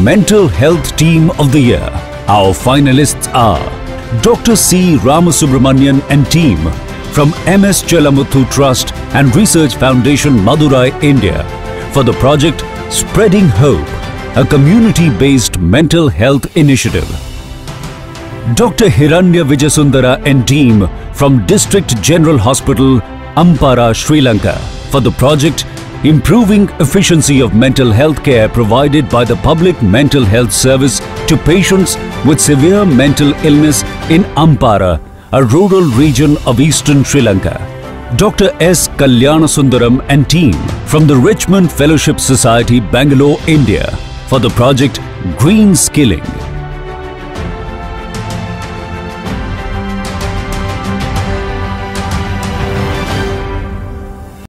Mental Health Team of the Year. Our finalists are Dr. C. Ramasubramanian and team from MS Chellamuthu Trust and Research Foundation Madurai, India for the project Spreading Hope, a community-based mental health initiative. Dr. Hiranya Vijayasundara and team from District General Hospital, Ampara, Sri Lanka for the project Improving Efficiency of Mental Health Care provided by the Public Mental Health Service to patients with severe mental illness in Ampara, a rural region of eastern Sri Lanka. Dr. S. Kalyanasundaram and team from the Richmond Fellowship Society, Bangalore, India for the project Green Skilling